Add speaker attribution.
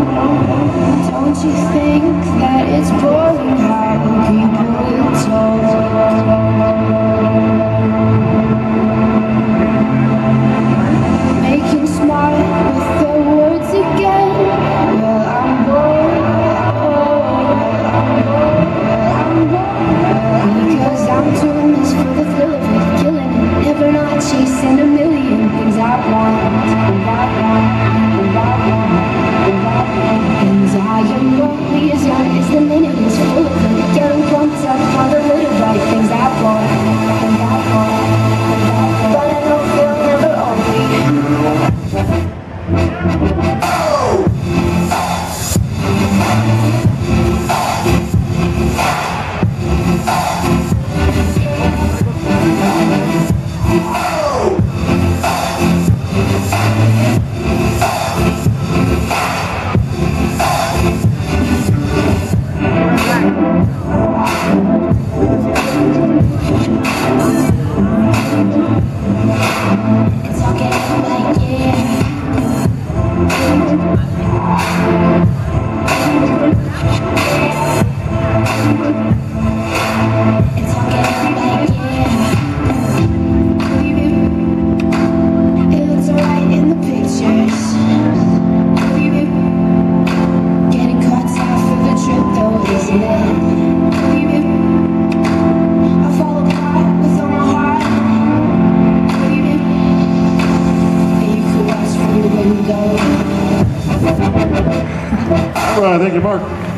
Speaker 1: Don't you think that it's boring how people? Making with words again. Well, I'm bored. I'm bored. Because I'm doing this for the thrill of it, killing it. Never not chasing a million It's all getting like yeah.
Speaker 2: All right, thank you, Mark.